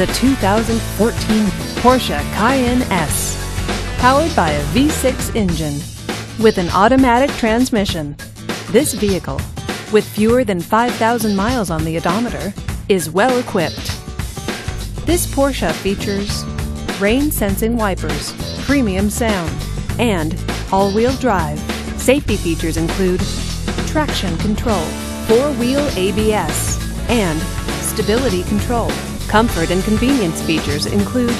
the 2014 Porsche Cayenne S. Powered by a V6 engine with an automatic transmission. This vehicle, with fewer than 5,000 miles on the odometer, is well equipped. This Porsche features rain sensing wipers, premium sound, and all wheel drive. Safety features include traction control, four wheel ABS, and stability control. Comfort and convenience features include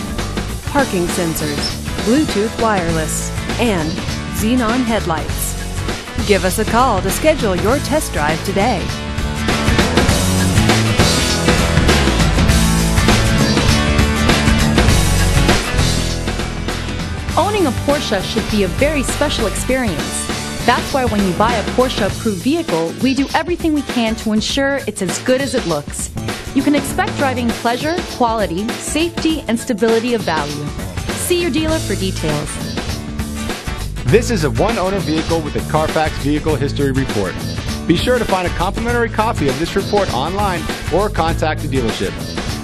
parking sensors, Bluetooth wireless, and xenon headlights. Give us a call to schedule your test drive today. Owning a Porsche should be a very special experience. That's why when you buy a Porsche approved vehicle, we do everything we can to ensure it's as good as it looks. You can expect driving pleasure, quality, safety, and stability of value. See your dealer for details. This is a one owner vehicle with a Carfax Vehicle History Report. Be sure to find a complimentary copy of this report online or contact the dealership.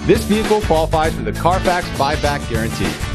This vehicle qualifies for the Carfax buyback guarantee.